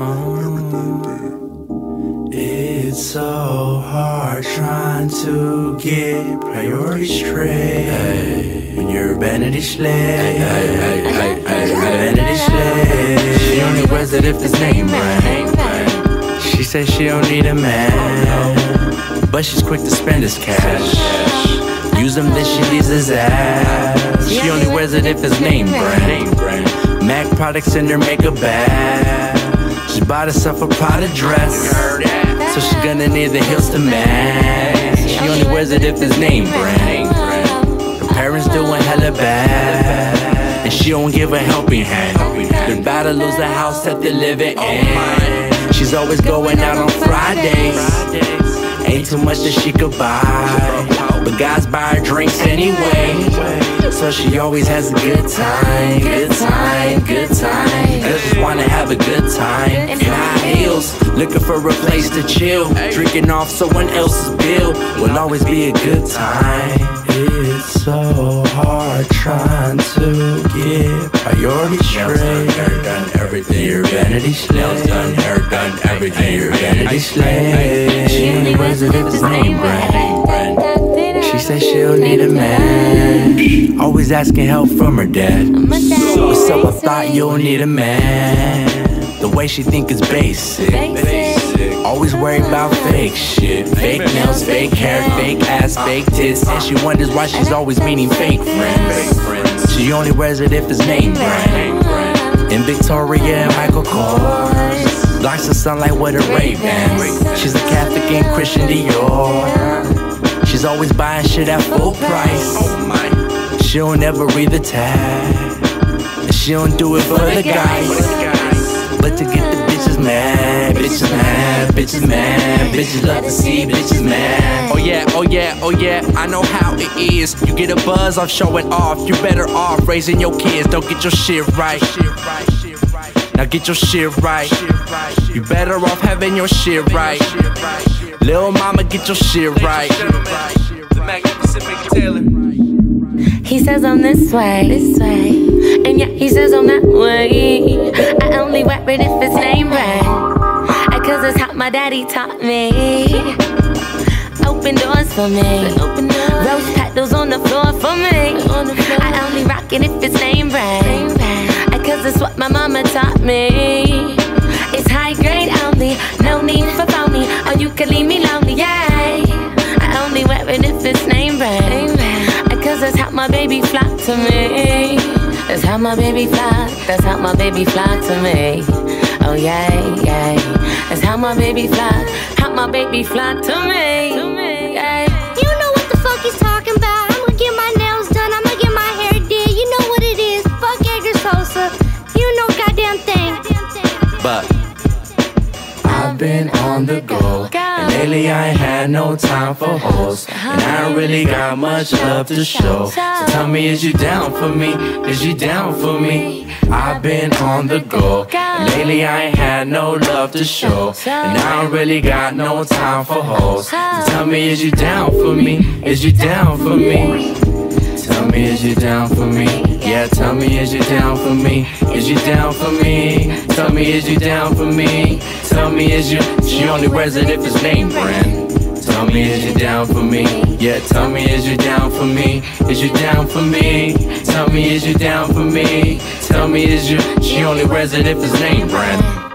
Um, it's so hard trying to get priorities straight when you're vanity slave. Vanity slave. She only wears it if it's name brand. She says she don't need a man, but she's quick to spend his cash. Use him, then she leaves his ass. She only wears it if it's name brand. Mac products in her makeup bag. She bought herself a Prada dress. So she gonna need the heels to match. She only wears it if it's name brand. Her parents doing hella bad. And she don't give a helping hand. They're about to lose the house that they're living in. She's always going out on Fridays. Ain't too much that she could buy. But guys buy her drinks anyway. So she always has a good time, good time, good time. Girls just wanna have a good time. In high heels, looking for a place to chill. Drinking off someone else's bill will always be a good time. It's so hard trying to get priorities straight. Hair done, everything. Your vanity slave. done, hair done, everything. Your vanity slave. She only wears it if name brand. She said she don't need a man. Always asking help from her dad. What's up? I thought you don't need a man. The way she think is basic. Always worried about fake shit. Fake nails, fake hair, fake ass, fake tits. And she wonders why she's always meeting fake friends. She only wears it if it's name brand. In Victoria and Michael Kors. Blocks the sunlight with her Ray-Bans. She's a Catholic and Christian Dior. She's always buying shit at full price. Oh. She don't ever read the tag. And she don't do it for the guys. But to get the bitches mad, bitches mad, bitches mad, bitches love to see bitches mad. Oh yeah, oh yeah, oh yeah, I know how it is. You get a buzz off showing off, you're better off raising your kids. Don't get your shit right. Now get your shit right. You better off having your shit right. Lil' mama, get your shit right. The Taelor. He says I'm this way, this way, and yeah, he says I'm that way. I only wear it if it's name brand, cause it's how my daddy taught me. Open doors for me, rose petals on the floor for me. I only rock it if it's name brand, cause it's what my mama taught me. It's high grade only, no need for phony, or you can leave me lonely, yeah. I only wear it if it's name brand, cause that's how my baby flock to me. That's how my baby flock, that's how my baby flock to me. Oh yeah, yeah. That's how my baby flock, how my baby flock to me. Yeah. You know what the fuck he's talking about. I'm gonna get my nails done, I'm gonna get my hair did. You know what it is. Fuck Edgar Sosa. You know goddamn thing. But been on the go. And lately I ain't had no time for hoes. And I don't really got much love to show. So tell me, is you down for me? Is you down for me? I've been on the go. And lately I ain't had no love to show. And I don't really got no time for hoes. So tell me, is you down for me? Is you down for me? Tell me, is you down for me? Yeah, tell me, is you down for me? Is you down for me? Tell me, is you down for me? Tell me, is you? She only wears it if it's name brand. Tell me, is you down for me? Yeah, tell me, is you down for me? Is you down for me? Tell me, is you down for me? Tell me, is you? She only wears it if it's name brand.